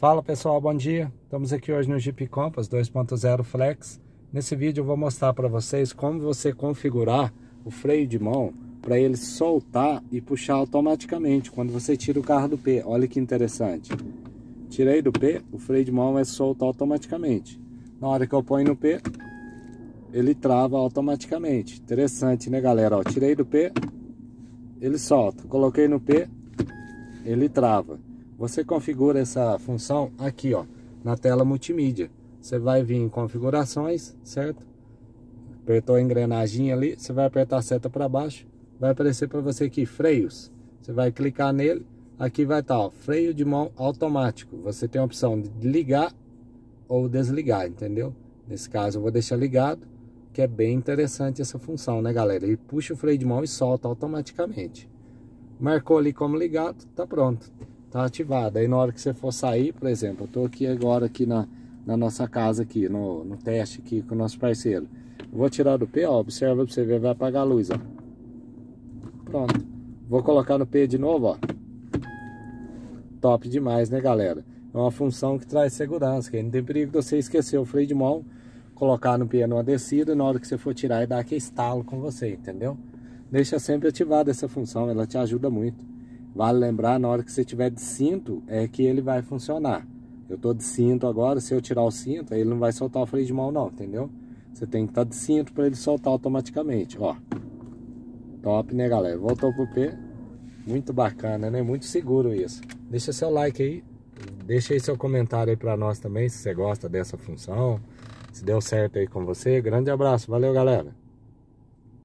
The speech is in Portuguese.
Fala pessoal, bom dia. Estamos aqui hoje no Jeep Compass 2.0 Flex. Nesse vídeo eu vou mostrar para vocês como você configurar o freio de mão para ele soltar e puxar automaticamente quando você tira o carro do P. Olha que interessante. Tirei do P, o freio de mão vai soltar automaticamente. Na hora que eu ponho no P, ele trava automaticamente. Interessante, né galera? Ó, tirei do P, ele solta. Coloquei no P, ele trava. Você configura essa função aqui, ó, na tela multimídia. Você vai vir em configurações, certo? Apertou a engrenagem ali, você vai apertar a seta para baixo, vai aparecer para você aqui freios. Você vai clicar nele, aqui vai estar, tá, ó, freio de mão automático. Você tem a opção de ligar ou desligar, entendeu? Nesse caso eu vou deixar ligado, que é bem interessante essa função, né, galera? Ele puxa o freio de mão e solta automaticamente. Marcou ali como ligado, tá pronto tá ativada. Aí na hora que você for sair, por exemplo, eu tô aqui agora aqui na, na nossa casa aqui, no, no teste aqui com o nosso parceiro. vou tirar do P, ó, observa pra você ver, vai apagar a luz, ó. Pronto. Vou colocar no P de novo, ó. Top demais, né, galera? É uma função que traz segurança, que não tem perigo de você esquecer o freio de mão, colocar no P numa descida e na hora que você for tirar e dar aquele estalo com você, entendeu? Deixa sempre ativada essa função, ela te ajuda muito. Vale lembrar, na hora que você tiver de cinto, é que ele vai funcionar. Eu tô de cinto agora, se eu tirar o cinto, aí ele não vai soltar o freio de mão não, entendeu? Você tem que estar tá de cinto para ele soltar automaticamente, ó. Top, né, galera? Voltou pro P. Muito bacana, né? Muito seguro isso. Deixa seu like aí. Deixa aí seu comentário aí para nós também, se você gosta dessa função. Se deu certo aí com você. Grande abraço. Valeu, galera.